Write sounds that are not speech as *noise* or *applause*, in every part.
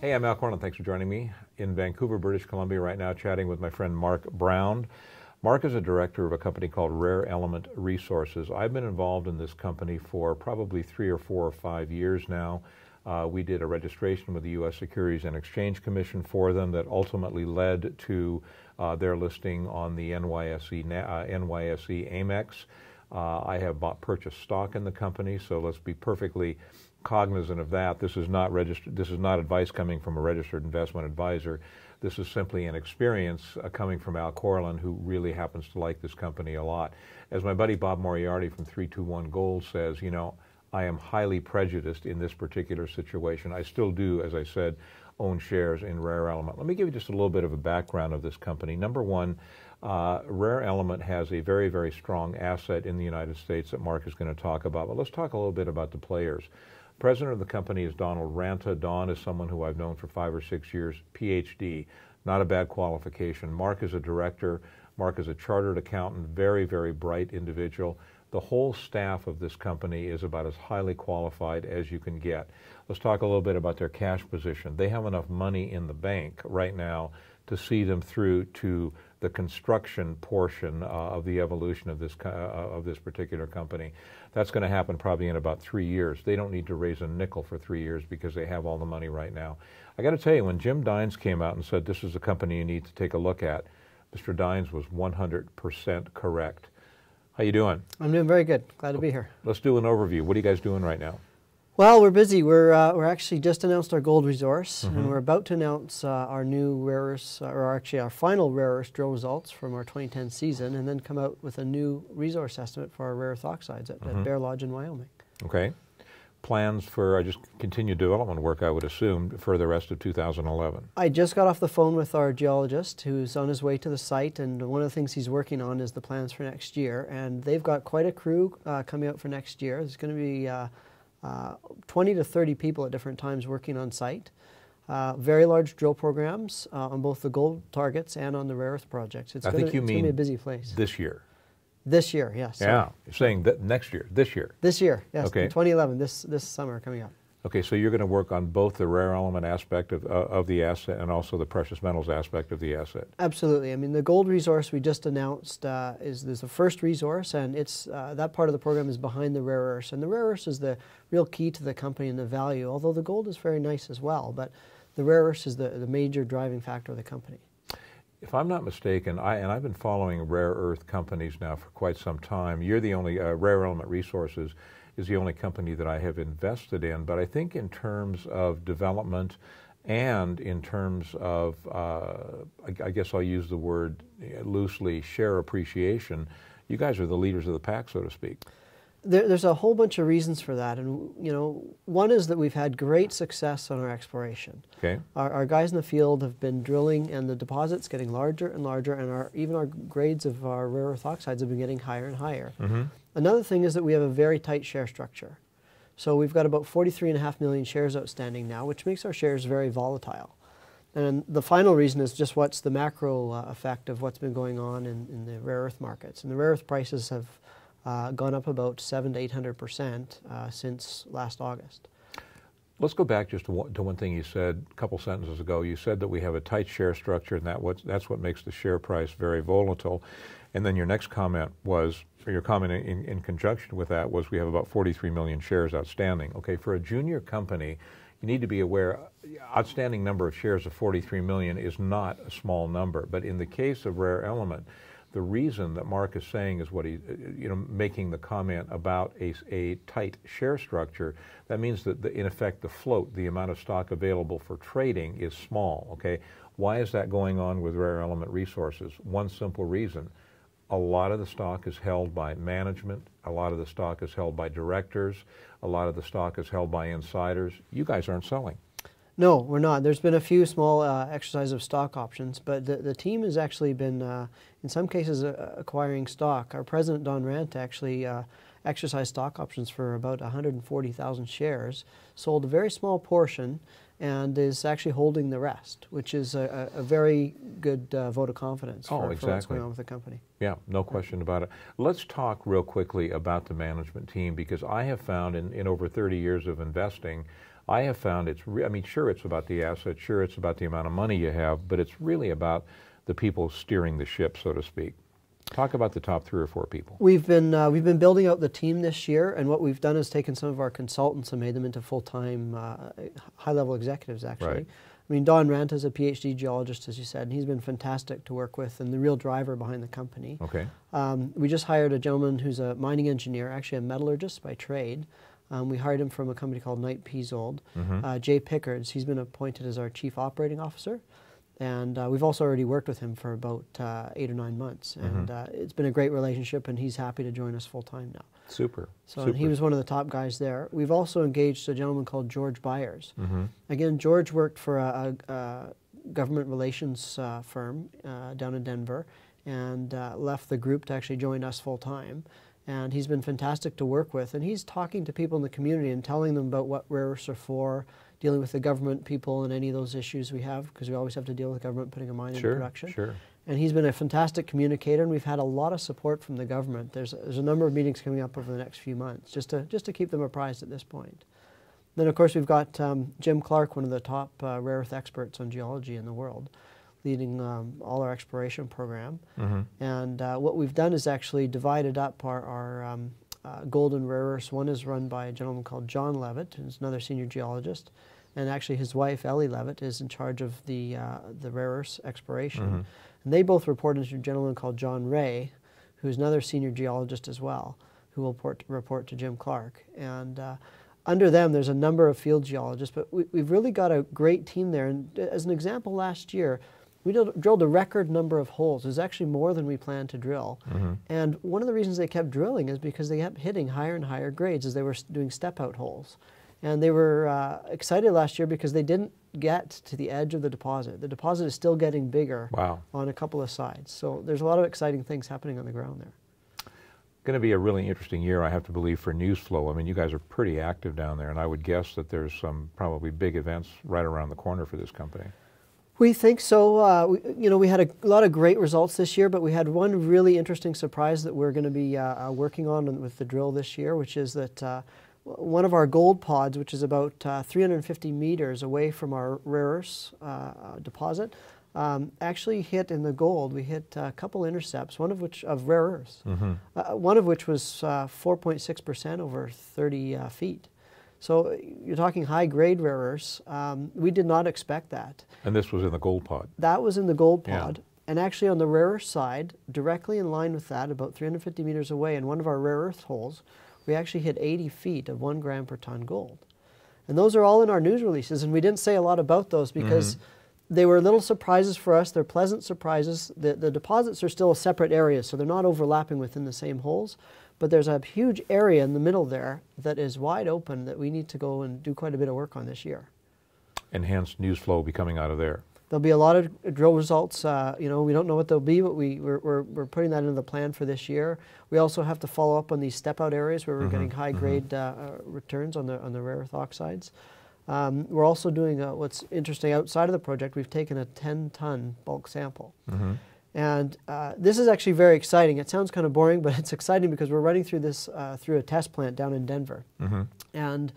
Hey, I'm Al Korelin. Thanks for joining me in Vancouver, British Columbia, right now, chatting with my friend Mark Brown. Mark is a director of a company called Rare Element Resources. I've been involved in this company for probably three or four or five years now. Uh, we did a registration with the U.S. Securities and Exchange Commission for them that ultimately led to uh, their listing on the NYSE, uh, NYSE Amex. Uh, I have bought purchased stock in the company, so let's be perfectly cognizant of that. This is not registered. This is not advice coming from a registered investment advisor. This is simply an experience uh, coming from Al Korelin, who really happens to like this company a lot. As my buddy Bob Moriarty from 321 Gold says, you know, I am highly prejudiced in this particular situation. I still do, as I said, own shares in Rare Element. Let me give you just a little bit of a background of this company. Number one, uh, Rare Element has a very, very strong asset in the United States that Mark is going to talk about. But let's talk a little bit about the players. President of the company is Donald Ranta. Don is someone who I've known for five or six years, PhD. Not a bad qualification. Mark is a director. Mark is a chartered accountant, very, very bright individual. The whole staff of this company is about as highly qualified as you can get. Let's talk a little bit about their cash position. They have enough money in the bank right now to see them through to the construction portion uh, of the evolution of this uh, of this particular company. That's going to happen probably in about three years. They don't need to raise a nickel for three years because they have all the money right now. I got to tell you, when Jim Dines came out and said this is a company you need to take a look at, Mr. Dines was 100% correct. How you doing? I'm doing very good. Glad to be here. Let's do an overview. What are you guys doing right now? Well, we're busy. We're uh, we're actually just announced our gold resource, mm-hmm. and we're about to announce uh, our new rare earths, uh, or actually our final rare earth drill results from our 2010 season, and then come out with a new resource estimate for our rare earth oxides at, mm-hmm. at Bear Lodge in Wyoming. Okay. Plans for just continued development work, I would assume, for the rest of 2011. I just got off the phone with our geologist who's on his way to the site, and one of the things he's working on is the plans for next year. And they've got quite a crew uh, coming out for next year. There's going to be uh, uh, 20 to 30 people at different times working on site. Uh, very large drill programs uh, on both the gold targets and on the rare earth projects. It's going to be a busy place. This year. This year, yes. Yeah, you're saying that next year, this year. This year, yes. Okay. 2011, this this summer coming up. Okay, so you're going to work on both the rare element aspect of, uh, of the asset and also the precious metals aspect of the asset. Absolutely. I mean, the gold resource we just announced uh, is, is the first resource, and it's uh, that part of the program is behind the rare earths. And the rare earths is the real key to the company and the value, although the gold is very nice as well. But the rare earths is the, the major driving factor of the company. If I'm not mistaken, I, and I've been following rare earth companies now for quite some time, you're the only uh, rare element resources is the only company that I have invested in. But I think in terms of development and in terms of, uh, I, I, guess I'll use the word loosely, share appreciation, you guys are the leaders of the pack, so to speak. There, there's a whole bunch of reasons for that, and you know, one is that we've had great success on our exploration. Okay. Our, our guys in the field have been drilling, and the deposits getting larger and larger, and our even our grades of our rare earth oxides have been getting higher and higher. Mm-hmm. Another thing is that we have a very tight share structure. So we've got about 43.5 million shares outstanding now, which makes our shares very volatile. And the final reason is just what's the macro uh, effect of what's been going on in, in, the rare earth markets. And the rare earth prices have uh, gone up about 7 to 800 percent uh, since last August. Let's go back just to one, to one, thing you said a couple sentences ago. You said that we have a tight share structure, and that what, that's what makes the share price very volatile. And then your next comment was, or your comment in, in conjunction with that was, we have about 43 million shares outstanding. Okay, for a junior company, you need to be aware outstanding number of shares of 43 million is not a small number. But in the case of Rare Element, the reason that Mark is saying is what he, you know, making the comment about a, a tight share structure, that means that the, in effect the float, the amount of stock available for trading is small, okay? Why is that going on with Rare Element Resources? One simple reason a lot of the stock is held by management. A lot of the stock is held by directors. A lot of the stock is held by insiders. You guys aren't selling. No, we're not. There's been a few small uh, exercises of stock options, but the, the team has actually been, uh, in some cases, uh, acquiring stock. Our president, Don Ranta, actually uh, exercised stock options for about 140,000 shares, sold a very small portion, and is actually holding the rest, which is a, a very good uh, vote of confidence oh, for, exactly. for, what's going on with the company. Yeah, no question about it. Let's talk real quickly about the management team because I have found in, in over 30 years of investing, I have found it's, re- I mean, sure, it's about the assets, sure, it's about the amount of money you have, but it's really about the people steering the ship, so to speak. Talk about the top three or four people. We've been uh, we've been building out the team this year, and what we've done is taken some of our consultants and made them into full time, uh, high level executives. Actually, Right. I mean Don Ranta is a PhD geologist, as you said, and he's been fantastic to work with, and the real driver behind the company. Okay. Um, we just hired a gentleman who's a mining engineer, actually a metallurgist by trade. Um, we hired him from a company called Knight Piésold. Mhm. Uh, Jaye Pickarts, he's been appointed as our chief operating officer. And uh, we've also already worked with him for about uh, eight or nine months. And Mhm. uh, it's been a great relationship, and he's happy to join us full time now. Super. So and he was one of the top guys there. We've also engaged a gentleman called George Byers. Mhm. Again, George worked for a, a, a government relations uh, firm uh, down in Denver and uh, left the group to actually join us full time. And he's been fantastic to work with. And he's talking to people in the community and telling them about what rare earths are for, dealing with the government people and any of those issues we have, because we always have to deal with the government putting a mine into Sure. production. Sure. And he's been a fantastic communicator, and we've had a lot of support from the government. There's, there's a number of meetings coming up over the next few months, just to just to keep them apprised at this point. Then, of course, we've got um, Jim Clark, one of the top uh, rare earth experts on geology in the world, leading um, all our exploration program. Mhm. And uh, what we've done is actually divided up our, our um, uh, gold and rare earths. One is run by a gentleman called John Levitt, who's another senior geologist, and actually his wife Ellie Levitt is in charge of the uh, the rare earths exploration. Mhm. And they both report into a gentleman called John Ray, who's another senior geologist as well, who will report, report to Jim Clark. And uh, under them, there's a number of field geologists, but we, we've really got a great team there. And as an example, last year, we did, drilled a record number of holes. It was actually more than we planned to drill. Mhm. And one of the reasons they kept drilling is because they kept hitting higher and higher grades as they were doing step out holes. And they were uh, excited last year because they didn't get to the edge of the deposit. The deposit is still getting bigger Wow. on a couple of sides. So there's a lot of exciting things happening on the ground there. Going to be a really interesting year, I have to believe, for news flow. I mean, you guys are pretty active down there, and I would guess that there's some probably big events right around the corner for this company. We think so. Uh, we, you know, we had a lot of great results this year, but we had one really interesting surprise that we're going to be uh, uh, working on with the drill this year, which is that uh, one of our gold pods, which is about uh, 350 meters away from our rare earths uh, deposit, um, actually hit in the gold. We hit a couple intercepts, one of which of rare earths, Mhm. uh, one of which was uh, 4.6% over 30 uh, feet. So you're talking high grade rare earths. Um, we did not expect that. And this was in the gold pod. That was in the gold Yeah. pod. And actually, on the rare earth side, directly in line with that, about 350 meters away, in one of our rare earth holes, we actually hit 80 feet of one gram per ton gold. And those are all in our news releases, and we didn't say a lot about those because they were little surprises for us. They're pleasant surprises. The, the deposits are still a separate areas, so they're not overlapping within the same holes. But there's a huge area in the middle there that is wide open that we need to go and do quite a bit of work on this year. Enhanced news flow will be coming out of there. There'll be a lot of drill results. Uh, you know, we don't know what they'll be, but we, we're, we're, we're putting that into the plan for this year. We also have to follow up on these step out areas where we're Mhm, getting high grade uh, uh, returns on the, on the rare earth oxides. Um, we're also doing uh, what's interesting outside of the project. We've taken a 10 ton bulk sample. Mhm. And uh, this is actually very exciting. It sounds kind of boring, but *laughs* it's exciting because we're running through this uh, through a test plant down in Denver. Mhm. And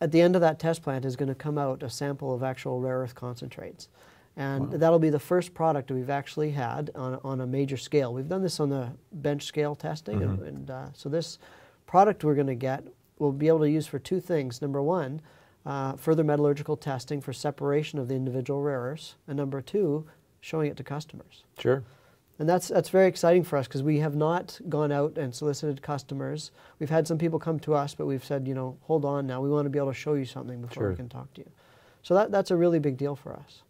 at the end of that test plant is going to come out a sample of actual rare earth concentrates. And Wow. that'll be the first product we've actually had on, on a major scale. We've done this on the bench scale testing. And, Mhm. and uh, so this product we're going to get, we'll be able to use for two things. Number one, uh, further metallurgical testing for separation of the individual rare earths. And number two, showing it to customers. Sure. And that's, that's very exciting for us because we have not gone out and solicited customers. We've had some people come to us, but we've said, you know, hold on now. We want to be able to show you something before Sure. we can talk to you. So that, that's a really big deal for us.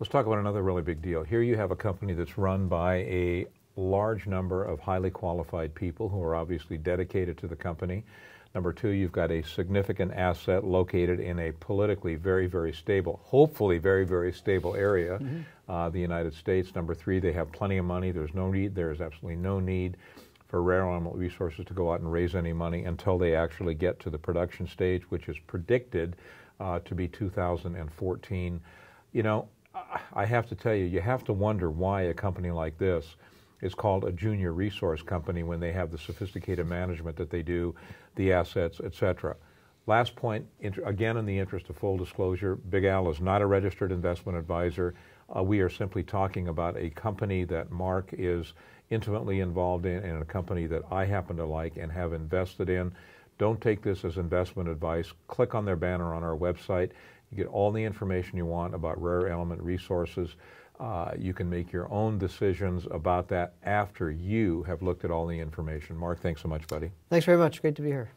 Let's talk about another really big deal. Here you have a company that's run by a large number of highly qualified people who are obviously dedicated to the company. Number two, you've got a significant asset located in a politically very, very stable, hopefully very, very stable area, uh, the United States. Number three, they have plenty of money. There's no need, there's absolutely no need for Rare Element Resources to go out and raise any money until they actually get to the production stage, which is predicted uh, to be 2014. You know, I have to tell you, you have to wonder why a company like this is called a junior resource company when they have the sophisticated management that they do, the assets, et cetera. Last point, again, in the interest of full disclosure, Big Al is not a registered investment advisor. Uh, we are simply talking about a company that Mark is intimately involved in and a company that I happen to like and have invested in. Don't take this as investment advice. Click on their banner on our website. You get all the information you want about rare element resources. Uh, you can make your own decisions about that after you have looked at all the information. Mark, thanks so much, buddy. Thanks very much. Great to be here.